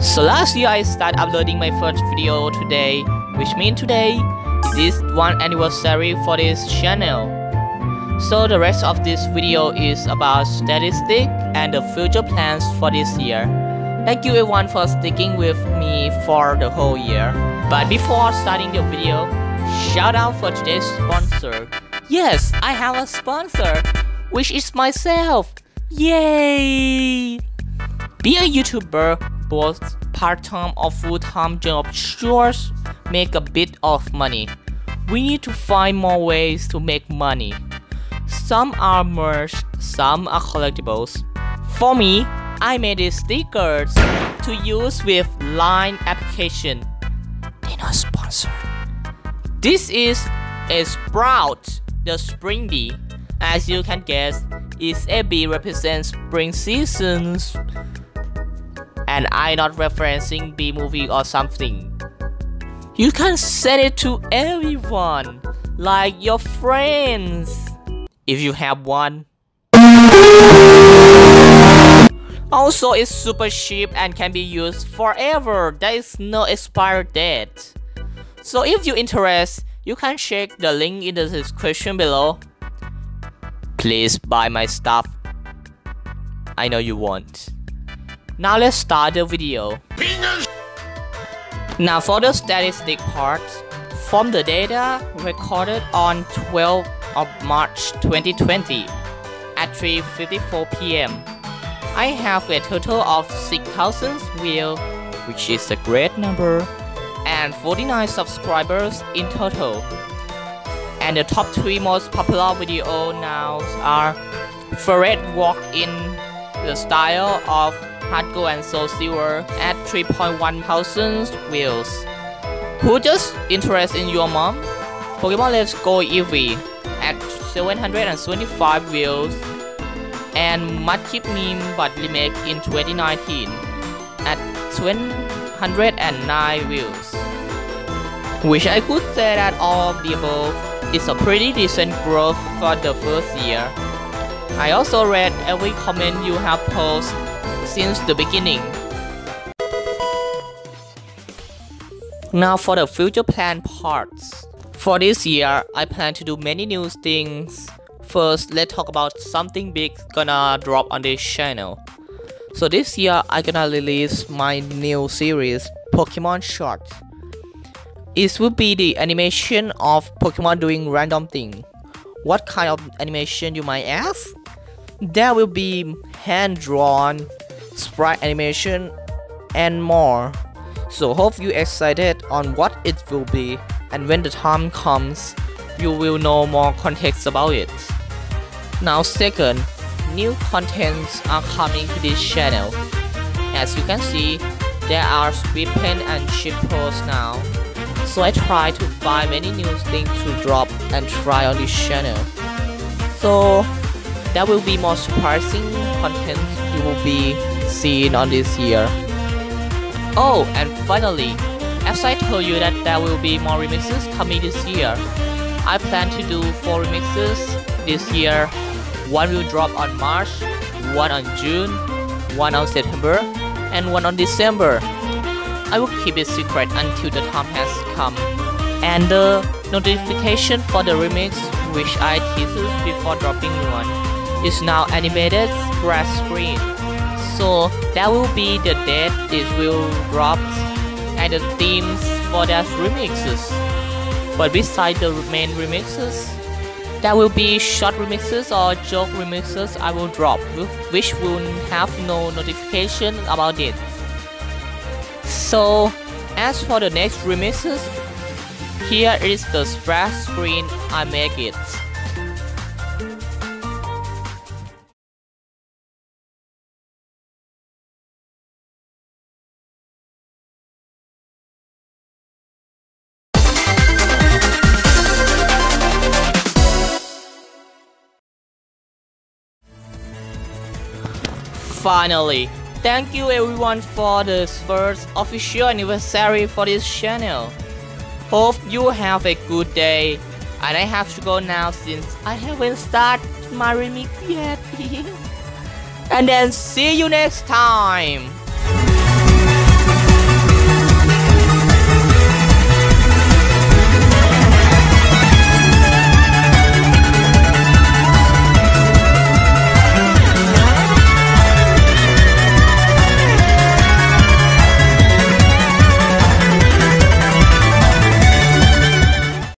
So last year I started uploading my first video today, which means today is one anniversary for this channel. So the rest of this video is about statistics and the future plans for this year. Thank you everyone for sticking with me for the whole year. But before starting the video, shout out for today's sponsor. Yes, I have a sponsor, which is myself. Yay! Be a YouTuber, both part-time or full-time job sure make a bit of money. We need to find more ways to make money. Some are merch, some are collectibles. For me, I made stickers to use with Line application. They're not sponsored. This is a sprout, the spring bee. As you can guess, its a bee represents spring seasons. And I not referencing B movie or something. You can send it to everyone, like your friends, if you have one. Also, it's super cheap and can be used forever. There is no expired date. So if you're interested, you can check the link in the description below. Please buy my stuff. I know you want. Now let's start the video. Now for the statistic part, from the data recorded on 12 of March 2020 at 3.54 pm, I have a total of 6,000 views, which is a great number, and 49 subscribers in total. And the top 3 most popular video now are Fred walk in the style of HeartGold and Soul Silver at 3.1 thousand views. Who just interested in your mom? Pokemon Let's Go Eevee at 725 views and Mudkip Meme but remake in 2019 at 209 views. Which I could say that all of the above is a pretty decent growth for the first year. I also read every comment you have posted since the beginning. Now for the future plan parts. For this year, I plan to do many new things. First, let's talk about something big gonna drop on this channel. So this year, I gonna release my new series, Pokemon Short. It will be the animation of Pokemon doing random thing. What kind of animation you might ask? There will be hand-drawn, sprite animation, and more. So hope you excited on what it will be and when the time comes, you will know more context about it. Now second, new contents are coming to this channel. As you can see, there are speed pen and ship posts now. So I try to find many new things to drop and try on this channel. So there will be more surprising content you will be seeing on this year. Oh, and finally, as I told you that there will be more remixes coming this year, I plan to do 4 remixes this year. One will drop on March, one on June, one on September, and one on December. I will keep it secret until the time has come. And the notification for the remix, which I teased before dropping one, is now animated grass screen. So that will be the date it will drop and the themes for that remixes. But beside the main remixes, there will be short remixes or joke remixes I will drop, which will have no notification about it. So, as for the next remixes, here is the splash screen I make it. Finally, thank you everyone for the first official anniversary for this channel. Hope you have a good day. And I have to go now since I haven't started my remix yet. and then see you next time.